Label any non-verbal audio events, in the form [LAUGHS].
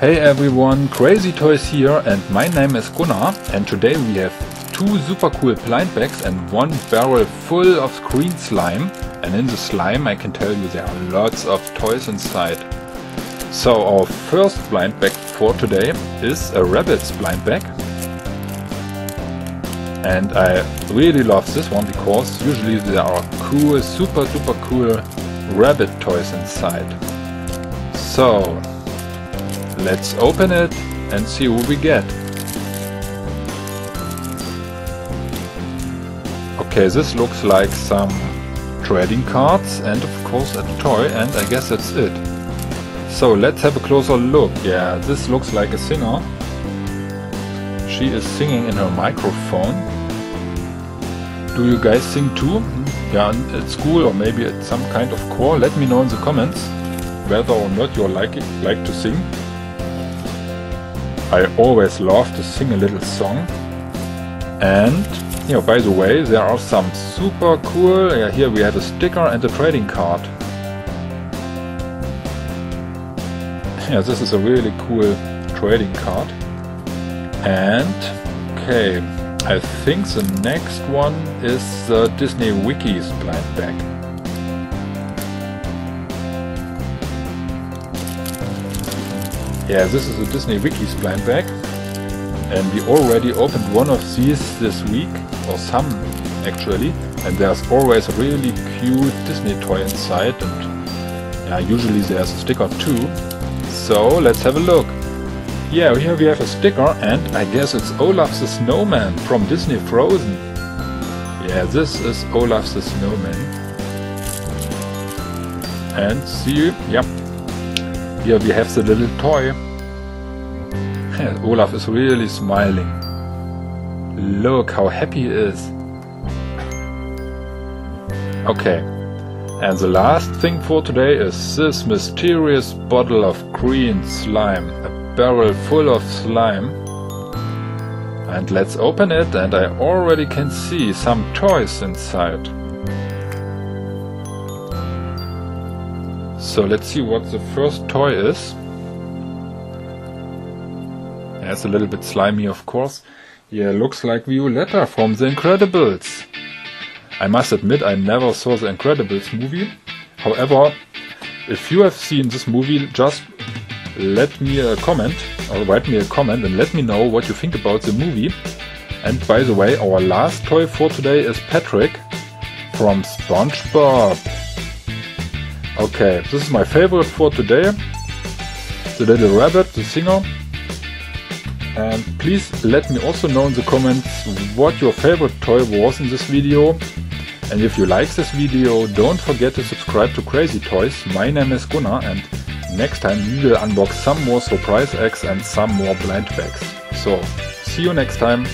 Hey everyone, Crazy Toys here and my name is Gunnar and today we have two super cool blind bags and one barrel full of green slime and in the slime I can tell you there are lots of toys inside. So our first blind bag for today is a Rabbids blind bag and I really love this one because usually there are cool, super super cool rabbit toys inside. So Let's open it and see what we get. Okay, this looks like some trading cards and of course a toy and I guess that's it. So let's have a closer look. Yeah, this looks like a singer. She is singing in her microphone. Do you guys sing too? Yeah, at school or maybe at some kind of choir? Let me know in the comments whether or not you like, it, like to sing. I always love to sing a little song. And, you know, by the way, there are some super cool, yeah, here we have a sticker and a trading card. Yeah, this is a really cool trading card. And, okay, I think the next one is the Disney Wikkeez blind bag. Yeah, this is a Disney Wikkeez blind bag. And we already opened one of these this week, or some actually. And there's always a really cute Disney toy inside and yeah, usually there's a sticker too. So let's have a look. Yeah, here we have a sticker and I guess it's Olaf the Snowman from Disney Frozen. Yeah, this is Olaf the Snowman. And see, you, yep, here we have the little toy. [LAUGHS] Olaf is really smiling. Look how happy he is. [LAUGHS] Okay. And the last thing for today is this mysterious bottle of green slime. A barrel full of slime. And let's open it and I already can see some toys inside. So let's see what the first toy is. It's a little bit slimy of course. Yeah, looks like Violetta from The Incredibles. I must admit I never saw The Incredibles movie. However, if you have seen this movie, just let me a comment or write me a comment and let me know what you think about the movie. And by the way, our last toy for today is Patrick from SpongeBob. Okay, this is my favorite for today. The little rabbit, the singer. And please let me also know in the comments what your favorite toy was in this video. And if you like this video, don't forget to subscribe to Crazy Toys. My name is Gunnar and next time we will unbox some more surprise eggs and some more blind bags. So, see you next time.